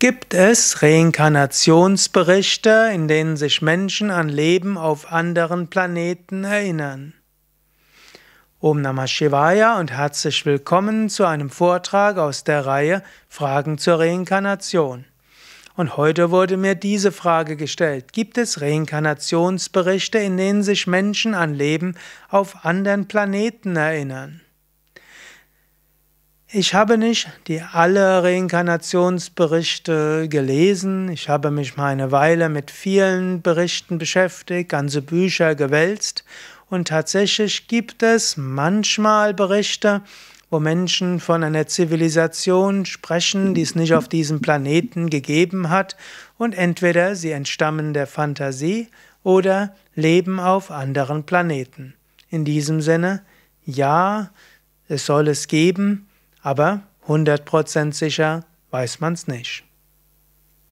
Gibt es Reinkarnationsberichte, in denen sich Menschen an Leben auf anderen Planeten erinnern? Om Namah Shivaya und herzlich willkommen zu einem Vortrag aus der Reihe Fragen zur Reinkarnation. Und heute wurde mir diese Frage gestellt. Gibt es Reinkarnationsberichte, in denen sich Menschen an Leben auf anderen Planeten erinnern? Ich habe nicht die alle Reinkarnationsberichte gelesen. Ich habe mich mal eine Weile mit vielen Berichten beschäftigt, ganze Bücher gewälzt. Und tatsächlich gibt es manchmal Berichte, wo Menschen von einer Zivilisation sprechen, die es nicht auf diesem Planeten gegeben hat. Und entweder sie entstammen der Fantasie oder leben auf anderen Planeten. In diesem Sinne, ja, es soll es geben aber 100% sicher weiß man es nicht.